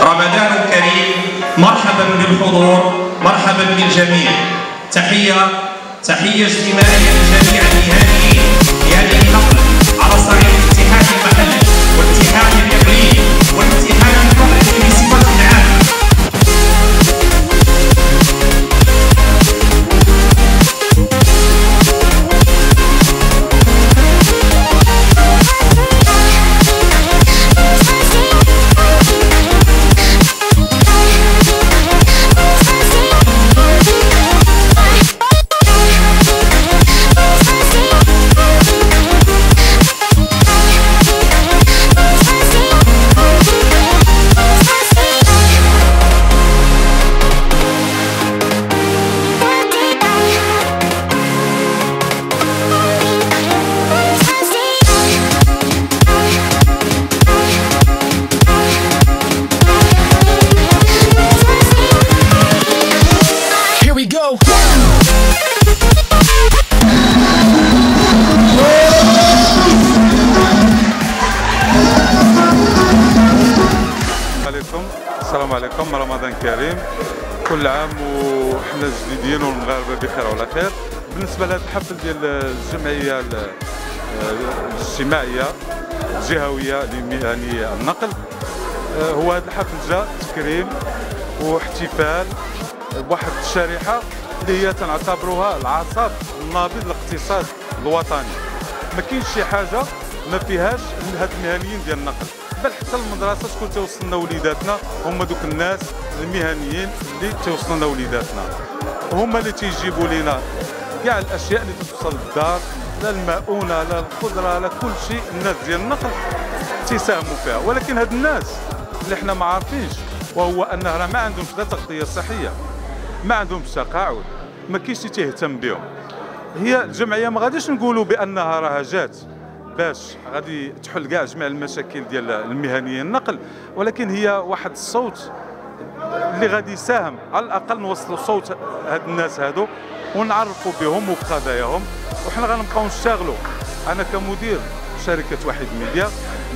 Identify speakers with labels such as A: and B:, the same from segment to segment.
A: رمضان كريم مرحبا بالحضور مرحبا بالجميع. تحية تحية اجتماعية لجميع المهنيين
B: عليكم. السلام عليكم رمضان كريم. كل عام وحنا جديدين والمغاربه بخير وعلى خير. بالنسبة لهذا الحفل ديال الجمعية ال- الاجتماعية الجهوية لمهني النقل آه، هو هذا الحفل جاء تكريم واحتفال بواحد الشريحة اللي هي تنعتبروها العصب النابض للاقتصاد الوطني. ما كاينش شي حاجة ما فيهاش هاد المهنيين ديال النقل. بل حتى المدرسة شكون توصلنا وليداتنا. هما دوك الناس المهنيين اللي توصلنا وليداتنا. هما اللي تيجيبوا لنا كاع الأشياء اللي توصل للدار لا المؤونه لا الخضره لا كل شيء الناس ديال النقل تيساهموا فيها. ولكن هاد الناس اللي حنا ما عارفينش وهو ان راه ما عندهمش لا تغطية صحية ما عندهمش تقاعد ما كاينش تيهتم بهم. هي الجمعية ما غاديش نقولوا بأنها راه جات. باش غادي تحل كاع جميع المشاكل ديال المهنيين النقل ولكن هي واحد الصوت اللي غادي يساهم. على الأقل نوصلوا صوت هاد الناس هادو ونعرفوا بهم وبقضاياهم. وحنا غنبقاو نشتغلوا. أنا كمدير شركة وحيد ميديا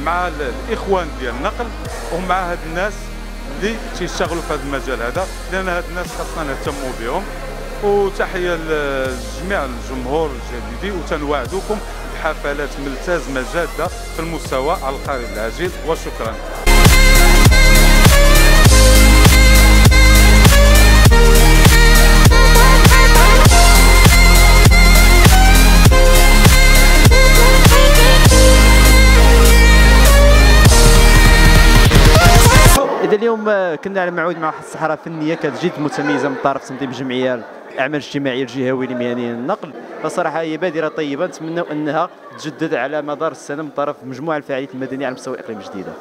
B: مع ال- الإخوان ديال النقل ومع هاد الناس اللي تيشتغلوا في هذا المجال هذا لأن هاد الناس خاصنا نهتموا بهم. وتحية لجميع الجمهور الجديدي وتنوعدكم بحفلات ملتزمه جاده في المستوى على القريب العاجل وشكرا.
C: إذا اليوم آه، كنا على موعد مع واحد السحره فنية كانت جد متميزة من طرف تنظيم جمعيه الاعمال الاجتماعيه الجهوي المهني النقل. فصراحة هي بادرة طيبة نتمنى أنها تجدد على مدار السنة من طرف مجموعة الفعاليات المدنيه على مستوى إقليم جديدة.